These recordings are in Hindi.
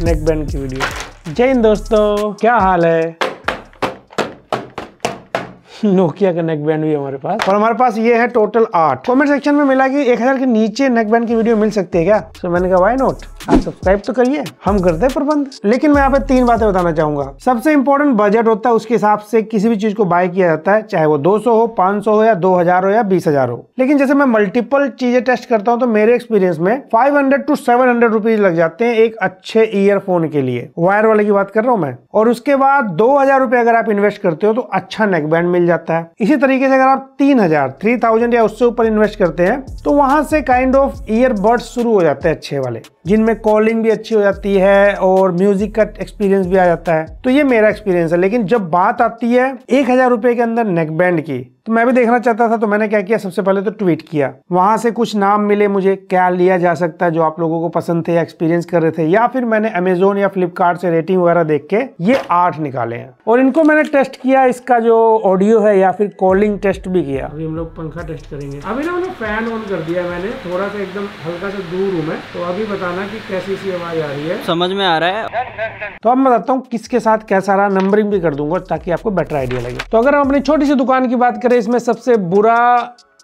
नेक बैंड की वीडियो। जय हिंद दोस्तों क्या हाल है? नोकिया का नेक बैंड भी हमारे पास। और हमारे पास ये है टोटल आठ। कमेंट सेक्शन में मिला कि 1000 के नीचे नेक बैंड की वीडियो मिल सकती है क्या? तो मैंने कहा वाई नोट आप सब्सक्राइब तो करिए, हम करते हैं प्रबंध। लेकिन मैं यहाँ पे तीन बातें बताना चाहूँगा। सबसे इंपॉर्टेंट बजट होता है, उसके हिसाब से किसी भी चीज़ को बाय किया जाता है, चाहे वो 200 हो 500 हो या 2000 हो या 20000 हो। लेकिन जैसे मैं मल्टीपल चीज़ें टेस्ट करता हूँ तो मेरे एक्सपीरियंस में 500 टू 700 रुपीज़ लग जाते हैं एक अच्छे ईयरफोन के लिए। वायर वाले की बात कर रहा हूँ मैं। और उसके बाद दो हज़ार रुपए अगर आप इन्वेस्ट करते हो तो अच्छा नेकबैंड मिल जाता है। इसी तरीके से अगर आप तीन हज़ार या उससे ऊपर इन्वेस्ट करते हैं तो वहाँ से काइंड ऑफ़ ईयरबड्स शुरू हो जाते हैं अच्छे वाले। जिनमें कॉलिंग भी अच्छी हो जाती है और म्यूज़िक का एक्सपीरियंस भी आ जाता है। तो ये मेरा एक्सपीरियंस है। लेकिन जब बात आती है एक हज़ार रुपए के अंदर नेकबैंड की तो मैं भी देखना चाहता था तो मैंने क्या किया सबसे पहले तो ट्वीट किया। वहाँ से कुछ नाम मिले मुझे क्या लिया जा सकता है जो आप लोगों को पसंद थे या एक्सपीरियंस कर रहे थे या फिर मैंने अमेजोन या फ्लिपकार्ट से रेटिंग वगैरह देख के ये आठ निकाले हैं। और इनको मैंने टेस्ट किया इसका जो ऑडियो है या फिर कॉलिंग टेस्ट भी किया। अभी हम लोग पंखा टेस्ट करेंगे। अभी ना मैंने फ़ैन ऑन कर दिया मैंने थोड़ा सा एकदम हल्का सा दूर हूँ मैं तो अभी बताना की कैसी सी आवाज़ आ रही है। समझ में आ रहा है। तो अब मैं बताता हूँ किसके साथ कैसा रहा नंबरिंग भी कर दूँगा ताकि आपको बेटर आइडिया लगे। तो अगर हम अपनी छोटी सी दुकान की बात करें इसमें सबसे बुरा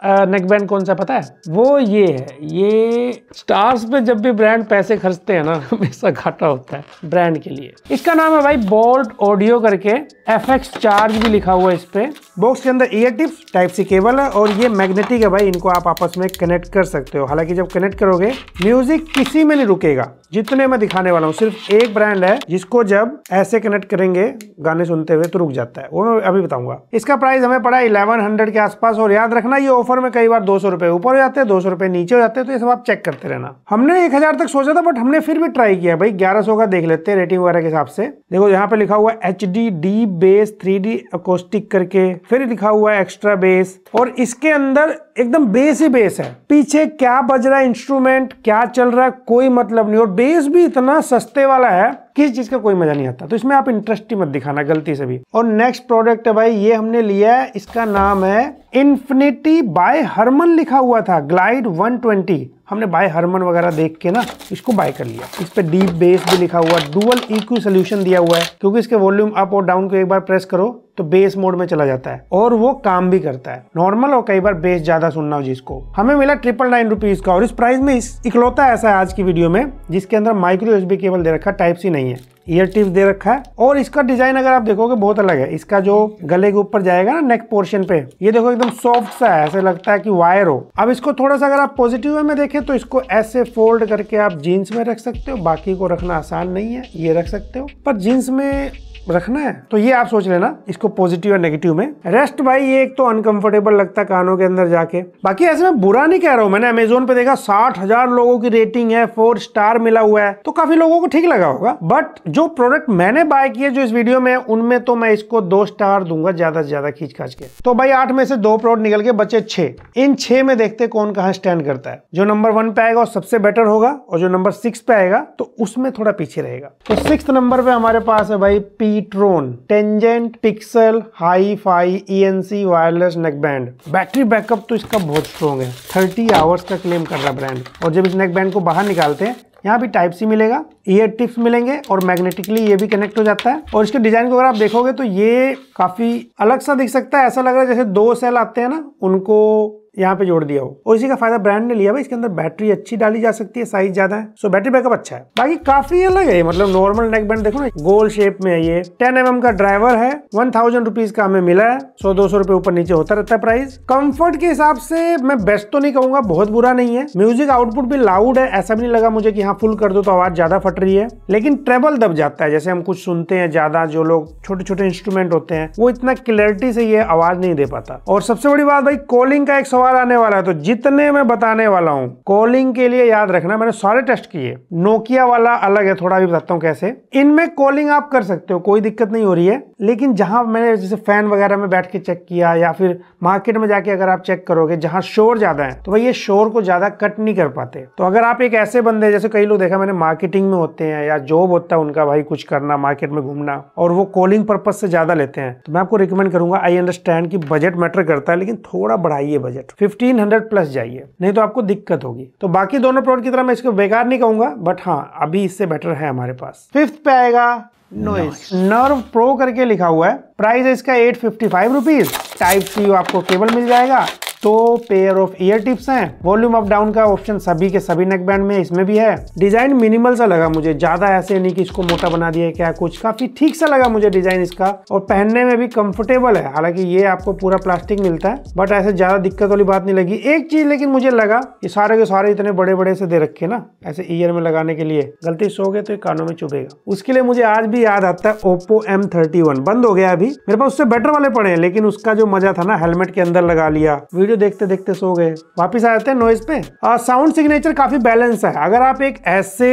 नेक बैंड कौन सा पता है? वो ये है, ये स्टार्स पे जब भी ब्रांड पैसे खर्चते हैं ना, हमेशा घाटा होता है ब्रांड के लिए। इसका नाम है भाई बोल्ट ऑडियो करके एफएक्स चार्ज भी लिखा हुआ है इस पे। बॉक्स के अंदर ear tips type C cable है और ये मैग्नेटिक है भाई, इनको आप आपस में कनेक्ट कर सकते हो। हालाँकि जब कनेक्ट करोगे म्यूज़िक किसी में नहीं रुकेगा, जितने मैं दिखाने वाला हूँ, सिर्फ़ एक ब्रांड है, जिसको जब ऐसे कनेक्ट करेंगे, गाने सुनते हुए तो रुक जाता है। वो मैं अभी बताऊँगा। इसका प्राइस हमें पड़ा इलेवन हंड्रेड के आसपास और याद रखना, ये ऑफ़र में कई बार दो सौ रुपए ऊपर हो जाते हैं, दो सौ रुपए नीचे हो जाते हैं तो ये सब आप चेक करते रहना। हमने एक हज़ार तक सोचा था बट हमने फिर भी ट्राई किया भाई, ग्यारह सौ का देख लेते हैं रेटिंग वगैरह के हिसाब से। देखो, यहाँ पे लिखा हुआ H D D bass three D acoustic करके, फिर लिखा हुआ है एक्स्ट्रा बेस और इसके अंदर एकदम बेस ही बेस है। पीछे क्या बज रहा है इंस्ट्रूमेंट क्या चल रहा है, कोई मतलब नहीं, और बेस भी इतना सस्ते वाला है किस चीज़ का कोई मज़ा नहीं आता। तो इसमें आप इंटरेस्ट ही मत दिखाना, गलती से भी। और नेक्स्ट प्रोडक्ट है भाई, ये हमने लिया है, इसका नाम है इन्फिनिटी बाय हरमन लिखा हुआ था ग्लाइड 120 हमने बाय हरमन वगैरह देख के ना इसको बाय कर लिया। इस पर डीप बेस भी लिखा हुआ, डुअल इक्यू सोल्यूशन दिया हुआ है, क्योंकि इसके वॉल्यूम अप और डाउन को एक बार प्रेस करो तो बेस मोड में चला जाता है और वो काम भी करता है। नॉर्मल और कई बार बेस ज़्यादा सुनना हो जिसको। हमें मिला ट्रिपल नाइन रुपीज़ का और इस प्राइस में इकलौता ऐसा है आज की वीडियो में, जिसके अंदर माइक्रो यूएसबी केबल दे रखा टाइप सी नहीं है। ईयर टिप्स दे रखा है। और इसका डिज़ाइन अगर आप देखोगे, बहुत अलग है। इसका जो गले के ऊपर जाएगा ना नेक पोर्शन पे, ये देखो एकदम सॉफ्ट सा है, ऐसे लगता है कि वायर हो। अब इसको थोड़ा सा अगर आप पॉजिटिव में देखें तो इसको ऐसे फोल्ड करके आप जीन्स में रख सकते हो। बाकी को रखना आसान नहीं है, ये रख सकते हो। पर जीन्स में रखना है तो ये आप सोच लेना, इसको पॉजिटिव और नेगेटिव में। रेस्ट भाई, ये एक तो अनकंफर्टेबल लगता है कानों के अंदर जाके। बाकी ऐसे में बुरा नहीं कह रहा हूँ, मैंने अमेजोन पे देखा, साठ हज़ार लोगों की रेटिंग है फोर स्टार मिला हुआ है तो काफ़ी लोगों को ठीक लगा होगा। बट जो प्रोडक्ट मैंने बाय किए जो इस वीडियो में उनमें तो मैं इसको दो स्टार दूँगा ज़्यादा से ज़्यादा खींच खाच के। तो भाई, आठ में से दो प्रोडक्ट निकल के बचे छह। इन छह में देखते कौन कहा स्टैंड करता है। जो नंबर वन पे आएगा वो सबसे बेटर होगा और जो नंबर सिक्स पे आएगा तो उसमें थोड़ा पीछे रहेगा। तो सिक्स नंबर पे हमारे पास है भाई pTron tangent pixel hi fi ENC wireless neck band battery backup तो इसका बहुत स्ट्रॉन्ग है। 30 आवर्स का क्लेम कर रहा ब्रांड और जब इस नेक बैंड को बाहर निकालते हैं यहाँ भी टाइप सी मिलेगा ईयर टिप्स मिलेंगे और मैग्नेटिकली ये भी कनेक्ट हो जाता है। और इसके डिज़ाइन को अगर आप देखोगे तो ये काफ़ी अलग सा दिख सकता है। ऐसा लग रहा है जैसे दो सेल आते हैं ना, उनको यहाँ पे जोड़ दिया हो। और इसी का फ़ायदा ब्रांड ने लिया भाई, इसके अंदर बैटरी अच्छी डाली जा सकती है साइज़ ज़्यादा है सो बैटरी बैकअप अच्छा है। बाकी काफ़ी अलग है मतलब नॉर्मल नेक बैंड देखो ना, गोल शेप में है ये। टेन एम का ड्राइवर है, वन थाउज़ेंड रुपीज़ का हमें मिला है सौ दो सौ ऊपर नीचे होता रहता है प्राइस कंफर्ट के हिसाब से मैं बेस्ट तो नहीं कहूँगा, बहुत बुरा नहीं है। म्यूज़िक आउटपुट भी लाउड है, ऐसा भी नहीं लगा मुझे की हाँ फुल कर दो तो आवाज़ ज़्यादा फट रही है। लेकिन ट्रेबल दब जाता है, जैसे हम कुछ सुनते हैं ज़्यादा, जो लोग छोटे छोटे इंस्ट्रूमेंट होते हैं, वो इतना क्लियरिटी से ये आवाज़ नहीं दे पाता। और सबसे बड़ी बात भाई कॉलिंग का एक सवाल आने वाला है तो जितने मैं बताने वाला हूँ कॉलिंग के लिए याद रखना, मैंने सारे टेस्ट किए। नोकिया वाला अलग है, थोड़ा भी बताता हूँ कैसे। इनमें कॉलिंग आप कर सकते हो, कोई दिक्कत नहीं हो रही है, लेकिन जहाँ मैंने जैसे फ़ैन वगैरह में बैठ के चेक किया, या फिर मार्केट में जाके अगर आप चेक करोगे, जहाँ शोर ज़्यादा है तो भाई ये शोर को ज़्यादा कट नहीं कर पाते। तो अगर आप एक ऐसे बंदे जैसे कई लोग देखा, मैंने मार्केटिंग में होते हैं, या जॉब होता है उनका भाई, कुछ करना मार्केट में घूमना, और वो कॉलिंग पर्पज से ज़्यादा लेते हैं तो मैं आपको रिकमेंड करूँगा आई अंडरस्टैंड की बजट मैटर करता है, लेकिन थोड़ा बढ़ाइए बजट फिफ्टीन हंड्रेड प्लस जाइए। नहीं तो आपको दिक्कत होगी। तो बाकी दोनों प्रोडक्ट की तरह मैं इसको बेकार नहीं कहूँगा बट हाँ अभी इससे बेटर है हमारे पास। फिफ्थ पे आएगा नोइस नर्व प्रो करके लिखा हुआ है। प्राइस है इसका eight fifty five rupees type C आपको केबल मिल जाएगा। तो पेयर ऑफ़ ईयर टिप्स हैं। वॉल्यूम अप डाउन का ऑप्शन सभी के सभी नेक बैंड में इसमें भी है। डिज़ाइन मिनिमल सा लगा मुझे, ज़्यादा ऐसे नहीं कि इसको मोटा बना दिया क्या कुछ। काफ़ी ठीक सा लगा मुझे डिज़ाइन इसका। और पहनने में भी कंफर्टेबल है। हालाँकि ये आपको पूरा प्लास्टिक मिलता है। बट ऐसे ज़्यादा दिक्कत वाली बात नहीं लगी। एक चीज़ लेकिन मुझे लगा, ये सारे के सारे इतने बड़े बड़े से दे रखे ना, ऐसे ईयर में लगाने के लिए। गलती सो गए तो ये कानों में चुभेगा। उसके लिए मुझे आज भी याद आता है ओप्पो एम बंद हो गया अभी। मेरे पास उससे बेटर वाले पड़े हैं, लेकिन उसका जो मज़ा था ना हेलमेट के अंदर लगा लिया। वीडियो देखते देखते सो गए। वापिस आ जाते हैं नॉइज़ पे। साउंड सिग्नेचर काफ़ी बैलेंस है। अगर आप एक ऐसे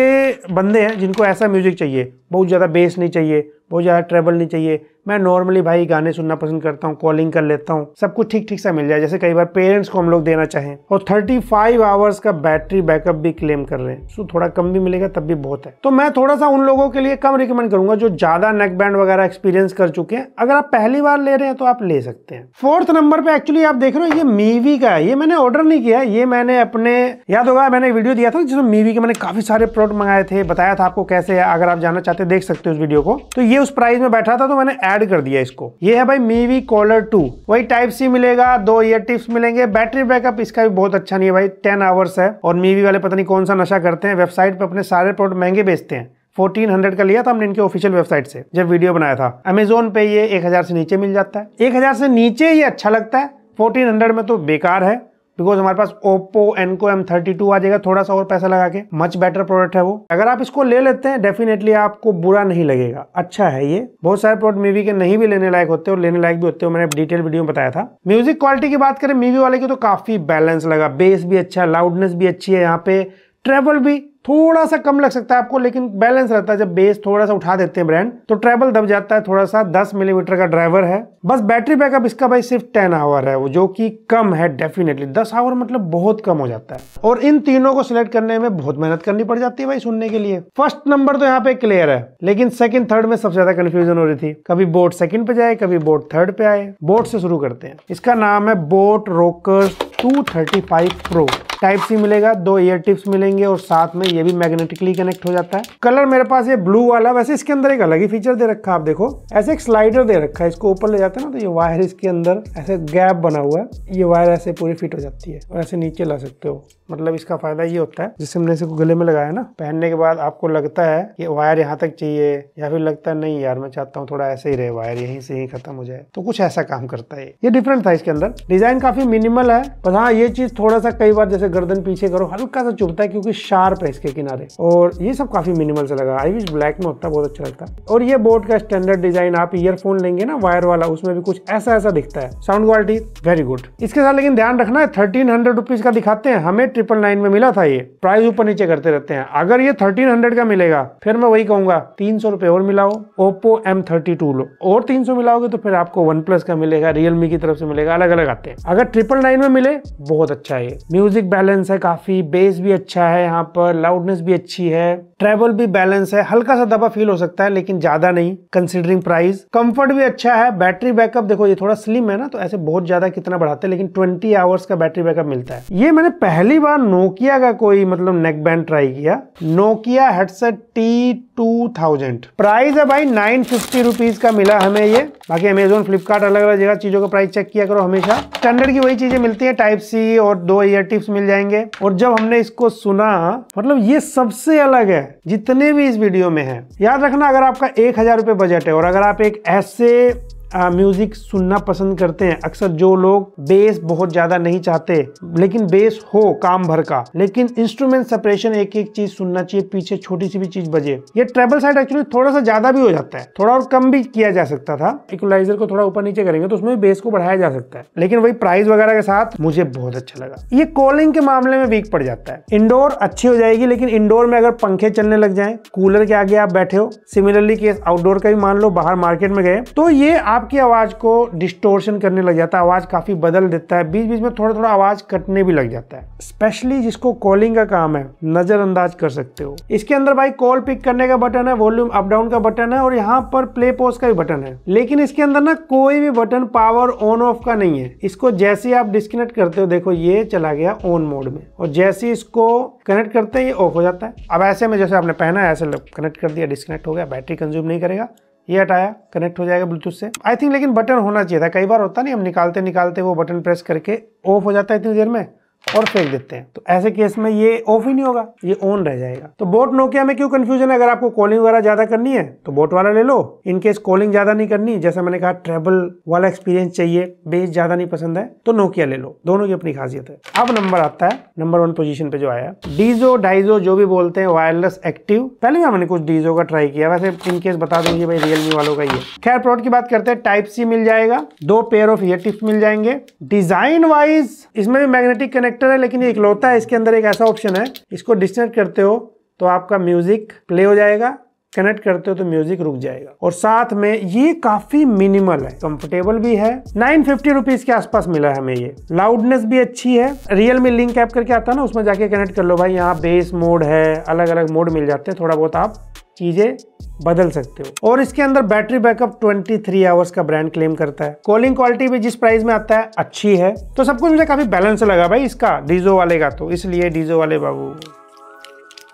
बंदे हैं जिनको ऐसा म्यूज़िक चाहिए, बहुत ज़्यादा बेस नहीं चाहिए, बहुत ज़्यादा ट्रेबल नहीं चाहिए मैं नॉर्मली भाई गाने सुनना पसंद करता हूँ कॉलिंग कर लेता हूँ, सब कुछ ठीक ठीक सा मिल जाए, जैसे कई बार पेरेंट्स को हम लोग देना चाहें, और 35 आवर्स का बैटरी बैकअप भी क्लेम कर रहे हैं। सो थोड़ा कम भी मिलेगा, तब भी बहुत है। तो मैं थोड़ा सा उन लोगों के लिए कम रिकमेंड करूँगा, जो ज़्यादा नेक बैंड वगैरह एक्सपीरियंस कर चुके हैं। अगर आप पहली बार ले रहे हैं तो आप ले सकते हैं। फोर्थ नंबर पे एक्चुअली आप देख रहे हो, ये मीवी का है। ये मैंने ऑर्डर नहीं किया ये मैंने अपने, याद होगा, मैंने वीडियो दिया था, जिसमें मीवी के मैंने काफ़ी सारे प्रोडक्ट मंगाए थे, बताया था आपको कैसे है अगर आप जानना चाहते देख सकते हो उस वीडियो को। तो ये उस प्राइस में बैठा था तो मैंने ऐड कर दिया इसको। ये है भाई मीवी कॉलर टू वही टाइप सी मिलेगा, दो ईयर टिप्स मिलेंगे। बैटरी बैकअप इसका भी बहुत अच्छा नहीं है भाई टेन आवर्स है। और मीवी वाले पता नहीं कौन सा नशा करते हैं वेबसाइट पे अपने सारे प्रोडक्ट महँगे बेचते हैं। फोर्टीन हंड्रेड का लिया था हमने इनके ऑफिशियल वेबसाइट से, जब वीडियो बनाया था। अमेजोन पे ये एक हज़ार से नीचे मिल जाता है। एक हज़ार से नीचे ये अच्छा लगता है। फोर्टीन हंड्रेड में तो बेकार है। बिकॉज़ हमारे पास Oppo Enco M thirty two आ जाएगा थोड़ा सा और पैसा लगा के। मच बेटर प्रोडक्ट है वो। अगर आप इसको ले लेते हैं डेफिनेटली आपको बुरा नहीं लगेगा। अच्छा है ये। बहुत सारे प्रोडक्ट मीवी के नहीं भी लेने लायक होते और लेने लायक भी होते हो। मैंने डिटेल वीडियो में बताया था। म्यूज़िक क्वालिटी की बात करें मीवी वाले की तो काफ़ी बैलेंस लगा। बेस भी अच्छा लाउडनेस भी अच्छी है यहाँ पे। ट्रेवल भी थोड़ा सा कम लग सकता है आपको, लेकिन बैलेंस रहता है। जब बेस थोड़ा सा उठा देते हैं ब्रांड तो ट्रेवल दब जाता है। थोड़ा सा 10 मिलीमीटर का ड्राइवर है। बस बैटरी बैकअप इसका भाई सिर्फ़ 10 आवर है वो, जो कि कम है डेफिनेटली 10 आवर मतलब बहुत कम हो जाता है। और इन तीनों को सिलेक्ट करने में बहुत मेहनत करनी पड़ जाती है भाई सुनने के लिए। फ़र्स्ट नंबर तो यहाँ पे क्लियर है, लेकिन सेकंड थर्ड में सबसे ज़्यादा कंफ्यूजन हो रही थी। कभी बोट सेकंड पे जाए, कभी बोट थर्ड पे आए। बोट से शुरू करते हैं। इसका नाम है boat rocker 235 pro type C मिलेगा, दो ईयर टिप्स मिलेंगे और साथ में ये भी मैग्नेटिकली कनेक्ट हो जाता है। कलर मेरे पास ये ब्लू वाला, वैसे इसके अंदर एक अलग ही फीचर दे रखा है, आप देखो। ऐसे एक स्लाइडर दे रखा है, इसको ऊपर ले जाते हैं ना तो ये वायर इसके अंदर, ऐसे गैप बना हुआ है, ये वायर ऐसे पूरी फिट हो जाती है और ऐसे नीचे ला सकते हो। मतलब इसका फ़ायदा ये होता है जिससे हमने इसे गले में लगाया ना, पहनने के बाद आपको लगता है कि वायर यहाँ तक चाहिए, या फिर लगता है, नहीं यार, मैं चाहता हूँ थोड़ा ऐसे ही रहे वायर यहीं से ही खत्म हो जाए। तो कुछ ऐसा काम करता है ये। डिफरेंट था इसके अंदर। डिज़ाइन काफ़ी मिनिमल है, पर हाँ ये चीज़ थोड़ा सा कई बार जैसे गर्दन पीछे करो, हल्का सा चुभता है क्योंकि शार्प है इसके किनारे। और ये सब काफ़ी मिनिमल से लगा। आई विश ब्लैक में होता बहुत अच्छा लगता। और ये बोर्ड का स्टैंडर्ड डिज़ाइन आप ईयरफोन लेंगे ना वायर वाला, उसमें भी कुछ ऐसा ऐसा दिखता है। साउंड क्वालिटी वेरी गुड इसके साथ लेकिन ध्यान रखना है थर्टीन हंड्रेड रुपीज़ का दिखाते हैं। हमें ट्रिपल नाइन में मिला था ये। प्राइस ऊपर नीचे करते रहते हैं। अगर ये थर्टीन हंड्रेड का मिलेगा, फिर मैं वही कहूँगा, तीन सौ रुपए और मिलाओ। ओप्पो एम थर्टी टू लो। और तीन सौ मिलाओगे तो फिर आपको वन प्लस का मिलेगा रियलमी की तरफ़ से मिलेगा अलग अलग आते हैं। अगर ट्रिपल नाइन में मिले, बहुत अच्छा है म्यूज़िक बैलेंस है काफ़ी बेस भी अच्छा है यहाँ पर लाउडनेस भी अच्छी है। ट्रेवल भी बैलेंस है, हल्का सा दबा फील हो सकता है, लेकिन ज़्यादा नहीं कंसिडरिंग प्राइस कंफर्ट भी अच्छा है बैटरी बैकअप देखो, ये थोड़ा स्लिम है ना तो ऐसे बहुत ज़्यादा कितना बढ़ाते हैं, लेकिन 20 आवर्स का बैटरी बैकअप मिलता है। ये मैंने पहली बार नोकिया का कोई मतलब नेक बैंड ट्राई किया। Nokia headset T two thousand price है भाई नाइन फिफ्टी रुपीज़ का मिला हमें ये। बाकी अमेजोन फ्लिपकार्ट अलग अलग जगह चीज़ों का प्राइस चेक किया करो हमेशा। स्टैंडर्ड की वही चीज़ें मिलती है टाइप सी और दो ईयर टिप्स मिल जाएँगे। और जब हमने इसको सुना मतलब ये सबसे अलग है, जितने भी इस वीडियो में है। याद रखना, अगर आपका एक हज़ार रुपए बजट है, और अगर आप एक ऐसे म्यूज़िक सुनना पसंद करते हैं। अक्सर जो लोग बेस बहुत ज़्यादा नहीं चाहते, लेकिन बेस हो काम भर का। लेकिन इंस्ट्रूमेंट सेपरेशन एक एक चीज़ सुनना चाहिए, पीछे छोटी सी भी चीज़ बजे। ये ट्रेबल साइड एक्चुअली थोड़ा सा ज़्यादा भी हो जाता है। थोड़ा और कम भी किया जा सकता था। इक्वलाइजर को थोड़ा ऊपर नीचे करेंगे तो उसमें बेस को बढ़ाया जा सकता है। लेकिन वही प्राइस वगैरह के साथ मुझे बहुत अच्छा लगा। ये कॉलिंग के मामले में वीक पड़ जाता है। इंडोर अच्छी हो जाएगी, लेकिन इंडोर में अगर पंखे चलने लग जाए कूलर के आगे आप बैठे हो सिमिलरली केस आउटडोर का भी मान लो, बाहर मार्केट में गए तो ये आप आपकी आवाज़ को डिस्टोर्शन करने लग जाता है, आवाज़ काफ़ी बदल देता है बीच बीच में थोड़ा थोड़ा आवाज़ कटने भी लग जाता है। स्पेशली जिसको कॉलिंग का काम है, नजरअंदाज कर सकते हो। इसके अंदर भाई कॉल पिक करने का बटन है वॉल्यूम अप डाउन का बटन है और यहाँ पर प्ले पोज का भी बटन है। लेकिन इसके अंदर ना कोई भी बटन पावर ऑन ऑफ़ का नहीं है। इसको जैसे आप डिस्कनेक्ट करते हो, देखो ये चला गया ऑन मोड में। और जैसे इसको कनेक्ट करते हैं, ये ऑफ़ हो जाता है। अब ऐसे में जैसे आपने पहना है, ऐसे कनेक्ट कर दिया डिस्कनेक्ट हो गया बैटरी कंज्यूम नहीं करेगा। ये हटाया कनेक्ट हो जाएगा ब्लूटूथ से। आई थिंक लेकिन बटन होना चाहिए था। कई बार होता नहीं, हम निकालते निकालते वो बटन प्रेस करके ऑफ़ हो जाता है इतनी देर में। और फेंक देते हैं। तो ऐसे केस में ये ऑफ़ ही नहीं होगा, ये ऑन रह जाएगा। तो बोट नोकिया में क्यों कंफ्यूजन है? अगर आपको कॉलिंग वगैरह ज़्यादा करनी है तो बोट वाला ले लो। इनकेस कॉलिंग ज़्यादा नहीं करनी, जैसा मैंने कहा ट्रेवल वाला एक्सपीरियंस चाहिए बेस ज़्यादा नहीं पसंद है तो नोकिया ले लो। दोनों की अपनी खासियत है। अब नंबर आता है नंबर वन पोजिशन पे जो आया डीजो डाइजो जो भी बोलते हैं वायरलेस एक्टिव पहले भी हमने कुछ डीजो का ट्राई किया। वैसे इनकेस बता दूँगी भाई रियलमी वालों का ये। खैर प्रोडक्ट की बात करते हैं टाइप सी मिल जाएगा। दो पेयर ऑफ़ ईयर मिल जाएँगे। डिज़ाइन वाइज इसमें भी मैग्नेटिक कनेक्टर है, लेकिन एक होता है, इसके अंदर एक ऐसा ऑप्शन है, इसको डिस्कनेक्ट करते हो तो आपका म्यूज़िक प्ले हो जाएगा कनेक्ट करते हो तो म्यूज़िक रुक जाएगा। और साथ में ये काफ़ी मिनिमल है कंफर्टेबल भी है। नाइन फिफ्टी के आसपास मिला है हमें ये। लाउडनेस भी अच्छी है। रियल मी लिंक ऐप करके आता है ना, उसमें जाके कनेक्ट कर लो भाई। यहाँ बेस मोड है अलग अलग मोड मिल जाते हैं, थोड़ा बहुत आप चीज़ें बदल सकते हो। और इसके अंदर बैटरी बैकअप 23 थ्री आवर्स का ब्रांड क्लेम करता है। कॉलिंग क्वालिटी भी जिस प्राइस में आता है, अच्छी है। तो सब कुछ मुझे काफ़ी बैलेंस लगा भाई इसका डीजो वाले का तो। इसलिए डीजो वाले बाबू,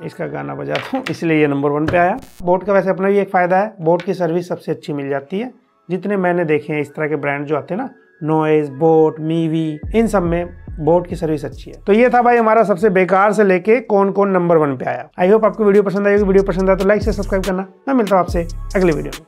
इसका गाना बजा हूँ, इसलिए ये नंबर वन पे आया। बोट का वैसे अपना भी एक फ़ायदा है बोट की सर्विस सबसे अच्छी मिल जाती है। जितने मैंने देखे हैं, इस तरह के ब्रांड जो आते हैं ना नोइज बोट मीवी इन सब में बोट की सर्विस अच्छी है। तो ये था भाई हमारा सबसे बेकार से लेके कौन कौन नंबर वन पे आया। आई होप आपको वीडियो पसंद आएगी वीडियो पसंद आया तो लाइक से सब्सक्राइब करना। मैं मिलता हूँ आपसे अगले वीडियो में।